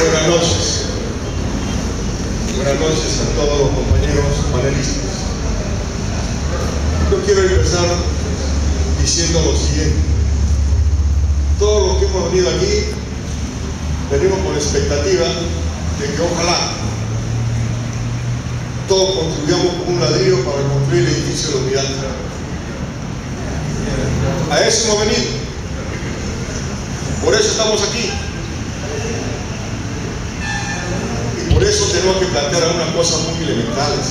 Buenas noches. Buenas noches a todos los compañeros panelistas. Yo quiero empezar diciendo lo siguiente. Todos los que hemos venido aquí venimos con la expectativa de que ojalá todos contribuyamos con un ladrillo para construir el edificio de unidad. A eso hemos venido. Por eso estamos aquí. Y por eso tenemos que plantear algunas cosas muy elementales.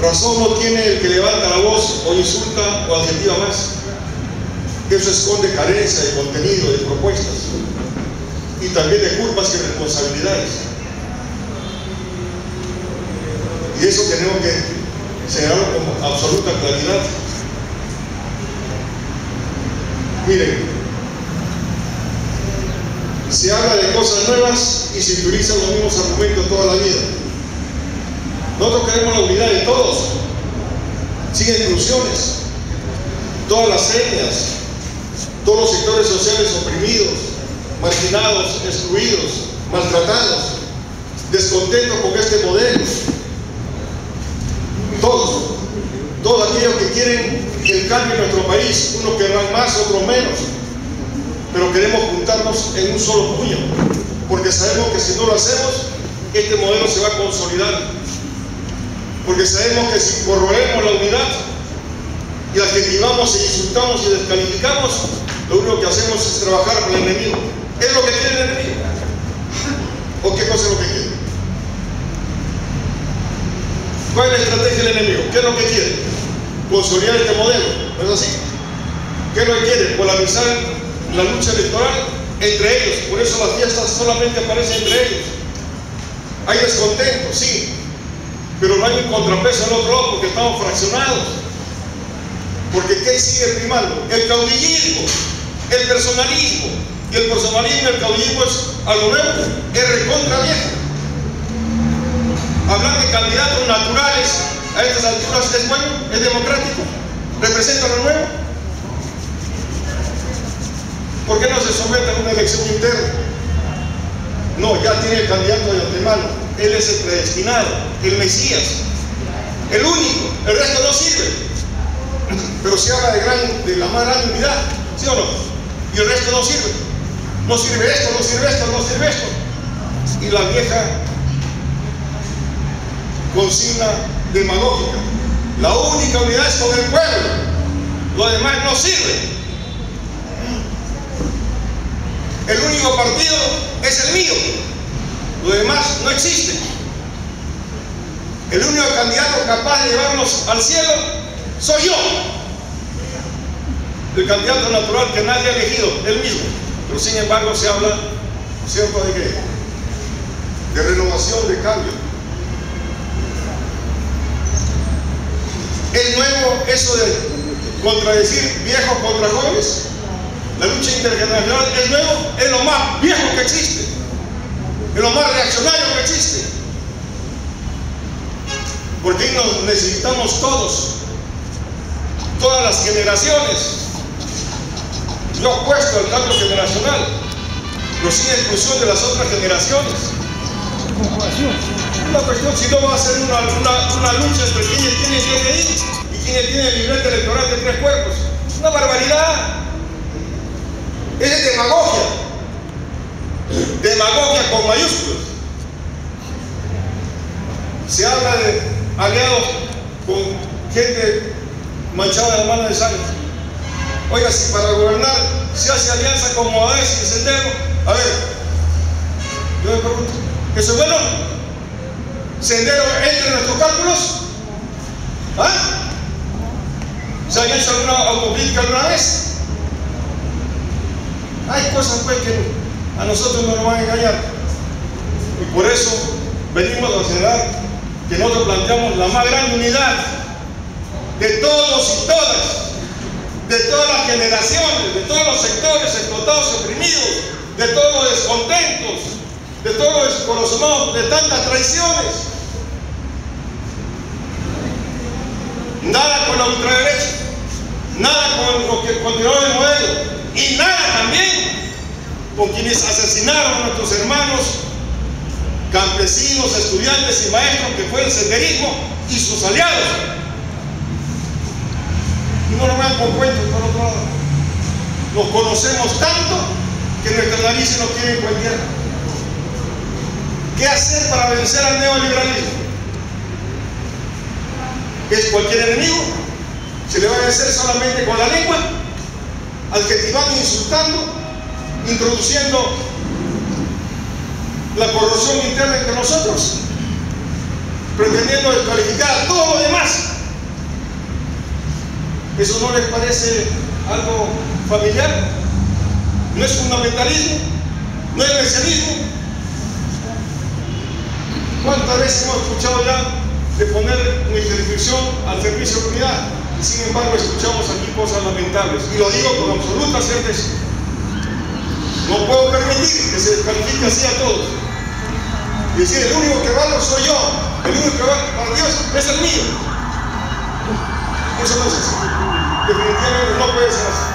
Razón no tiene el que levanta la voz o insulta o adjetiva más. Eso esconde carencia de contenido, de propuestas y también de culpas y responsabilidades. Y eso tenemos que señalarlo con absoluta claridad. Miren, se habla de cosas nuevas y se utilizan los mismos argumentos toda la vida. Nosotros queremos la unidad de todos, sin exclusiones, todas las etnias, todos los sectores sociales oprimidos, marginados, excluidos, maltratados, descontentos con este modelo. Todos, todos aquellos que quieren el cambio en nuestro país, unos querrán más, otros menos, pero queremos juntarnos en un solo puño, porque sabemos que si no lo hacemos, este modelo se va a consolidar. Porque sabemos que si corroemos la unidad y adjetivamos e insultamos y descalificamos, lo único que hacemos es trabajar con el enemigo. ¿Es lo que quiere el enemigo? ¿O qué cosa es lo que quiere? ¿Cuál es la estrategia del enemigo? ¿Qué es lo que quiere? Consolidar este modelo, ¿no es así? ¿Qué es lo que quiere? Polarizar la lucha electoral entre ellos. Por eso las fiestas solamente aparecen entre ellos. Hay descontento, sí, pero no hay un contrapeso al otro lado porque estamos fraccionados. Porque ¿qué sigue primando? El caudillismo, el personalismo. Y el personalismo el caudillismo es algo nuevo, es recontra viejo. Hablar de candidatos naturales a estas alturas es bueno, es democrático, representa lo nuevo. ¿Por qué no se somete a una elección interna? No, ya tiene el candidato de antemano. Él es el predestinado, el Mesías, el único. El resto no sirve. Pero se habla de, gran, de la más grande unidad, ¿sí o no? Y el resto no sirve. No sirve esto, no sirve esto, no sirve esto. Y la vieja consigna demagógica. La única unidad es con el pueblo. Lo demás no sirve. El único partido es el mío. Lo demás no existe. El único candidato capaz de llevarnos al cielo soy yo. El candidato natural que nadie ha elegido, él mismo. Pero sin embargo se habla, ¿cierto?, de qué? De renovación, de cambio. ¿Es nuevo eso de contradecir viejos contra jóvenes? La lucha intergeneracional es nuevo, es lo más viejo que existe, es lo más reaccionario que existe. Porque nos necesitamos todos, todas las generaciones. Yo apuesto al cambio generacional, pero sin exclusión de las otras generaciones. Una cuestión, si no va a ser una, una, una lucha entre quienes tienen DNI y quienes tienen libreta electoral de tres cuerpos. Una barbaridad. Es demagogia. Demagogia con mayúsculas. Se habla de aliados con gente manchada de la mano de sangre. Oiga, si para gobernar se hace alianza con Moadés y Sendero, a ver, yo me pregunto, ¿eso es bueno? ¿Sendero entra en nuestros cálculos? ¿Ah? ¿Se han hecho alguna autocrítica alguna vez? Hay cosas pues que a nosotros no nos van a engañar. Y por eso venimos a señalar que nosotros planteamos la más grande unidad de todos y todas, de todas las generaciones, de todos los sectores explotados oprimidos, de todos los descontentos, de todos los desconocimientos, de tantas traiciones. Nada con la ultraderecha, nada con lo que continuó el modelo, y nada también con quienes asesinaron a nuestros hermanos, campesinos, estudiantes y maestros, que fue el senderismo y sus aliados. Y no lo vean con cuentos por otro lado. Nos conocemos tanto que nuestra nariz no quiere cualquiera. ¿Qué hacer para vencer al neoliberalismo? ¿Es cualquier enemigo? ¿Se le va a vencer solamente con la lengua? Adjetivando, insultando, introduciendo la corrupción interna entre nosotros, pretendiendo descalificar a todo lo demás. ¿Eso no les parece algo familiar? ¿No es fundamentalismo? ¿No es mesianismo? ¿Cuántas veces hemos escuchado ya de poner nuestra inscripción al servicio de unidad? Y sin embargo escuchamos aquí cosas lamentables. Y lo digo con absoluta certeza. No puedo permitir que se descalifique así a todos. Y decir, el único que valgo soy yo. El único que valgo para Dios es el mío. Eso no es así. Definitivamente no puede ser así.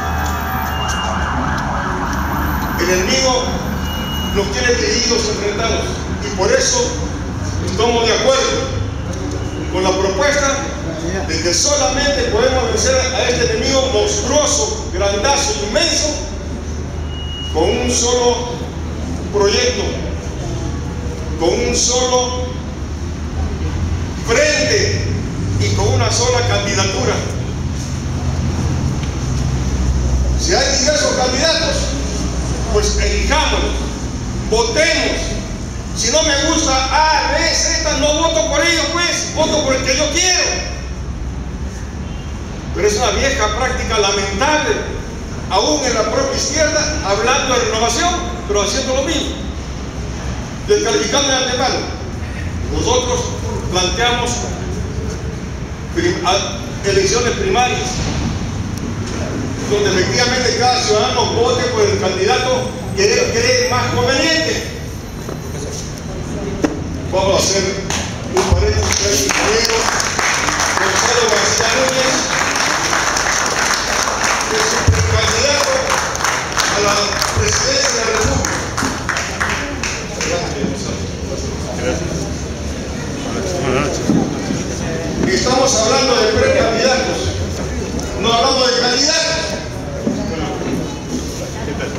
El enemigo nos tiene divididos, enfrentados. Y por eso estamos de acuerdo con la propuesta de que solamente podemos vencer a este enemigo monstruoso, grandazo, inmenso, con un solo proyecto, con un solo frente y con una sola candidatura. Si hay diversos candidatos, pues elijámoslos, votemos. Si no me gusta A, B, Z, no voto por ellos, pues, voto por el que yo quiero. Pero es una vieja práctica lamentable aún en la propia izquierda, hablando de renovación, pero haciendo lo mismo, descalificando de antemano. Nosotros planteamos elecciones primarias, donde efectivamente cada ciudadano vote por el candidato que él cree más conveniente. Vamos a hacer un paréntesis. Gonzalo García Núñez la presidencia de la República. Estamos hablando de precandidatos, no hablando de candidatos.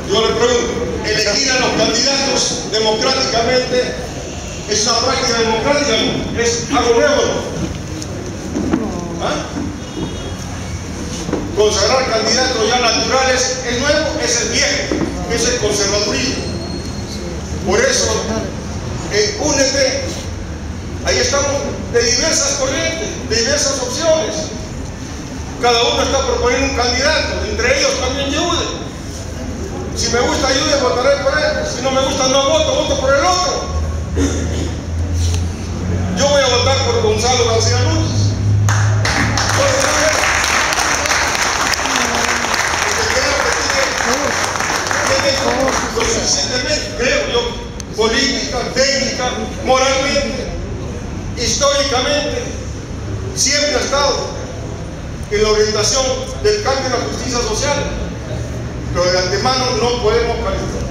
Yo le pregunto, elegir a los candidatos democráticamente es una práctica democrática, es algo nuevo. ¿Ah? Consagrar candidatos ya naturales es nuevo, es el viejo, es el conservadurismo. Por eso, eh, únete, ahí estamos de diversas corrientes, de diversas opciones. Cada uno está proponiendo un candidato, entre ellos también Yude. Si me gusta Yude, votaré por él. Si no me gusta, no voto, voto por el otro. Yo voy a votar por Gonzalo García Núñez. lo suficientemente, creo yo, política, técnica, moralmente, históricamente, siempre ha estado en la orientación del cambio de la justicia social, pero de antemano no podemos calificar.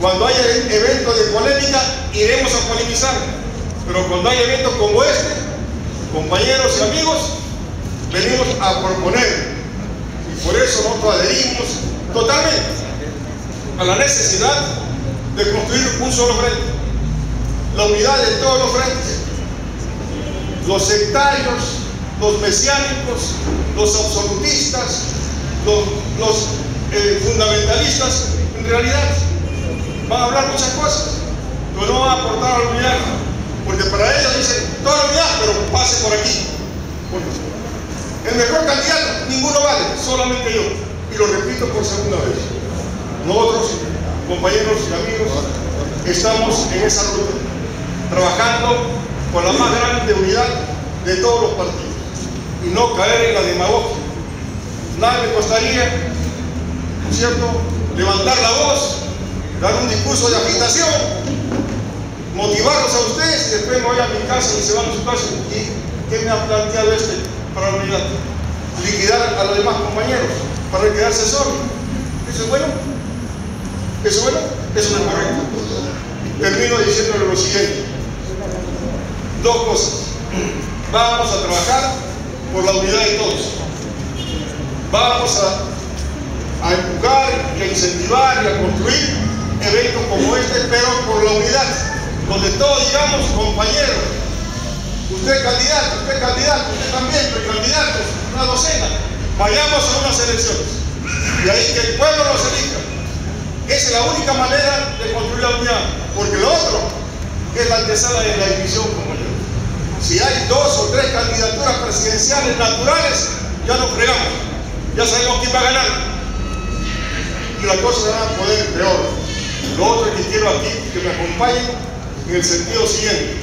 Cuando haya eventos de polémica, iremos a polemizar, pero cuando hay eventos como este, compañeros y amigos, venimos a proponer, y por eso nosotros adherimos totalmente a la necesidad de construir un solo frente. La unidad de todos los frentes. Los sectarios, los mesiánicos, los absolutistas, los, eh, fundamentalistas, en realidad van a hablar muchas cosas, pero no van a aportar a la unidad. Porque para ellos dicen, toda la unidad, pero pase por aquí. el mejor candidato, ninguno vale, solamente yo. Y lo repito por segunda vez. Nosotros, compañeros y amigos, estamos en esa ruta, trabajando con la más grande unidad de todos los partidos y no caer en la demagogia. Nada me costaría, ¿no es cierto?, levantar la voz, dar un discurso de agitación, motivarlos a ustedes y después me voy a mi casa y se van a su casa. ¿Y qué me ha planteado este para la unidad? Liquidar a los demás compañeros para quedarse solo. Es bueno. ¿Eso bueno? Eso no es correcto. Termino diciéndole lo siguiente. Dos cosas. Vamos a trabajar por la unidad de todos. Vamos a, a empujar y a incentivar y a construir eventos como este, pero por la unidad, donde todos digamos, compañeros, usted candidato, usted es candidato, usted también, precandidatos, una docena, vayamos a unas elecciones. Y ahí que el pueblo nos elija. Es la única manera de construir la unidad, porque lo otro es la antesala de la división, compañeros. Si hay dos o tres candidaturas presidenciales naturales, ya nos fregamos. Ya sabemos quién va a ganar. Y la cosa se va a poder peor. Lo otro que quiero aquí que me acompañen en el sentido siguiente.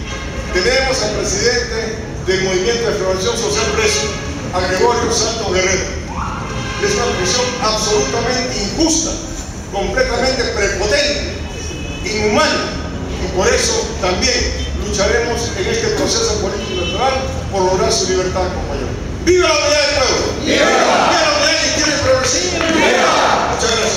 Tenemos al presidente del Movimiento de Formación Social Preso, a Gregorio Santos Guerrero. Es una prisión absolutamente injusta, completamente prepotente, inhumano, y por eso también lucharemos en este proceso político electoral por lograr su libertad, compañero. ¡Viva la unidad del pueblo! ¡Viva! ¡Viva la unidad que tiene progresismo! ¡Viva! Muchas gracias.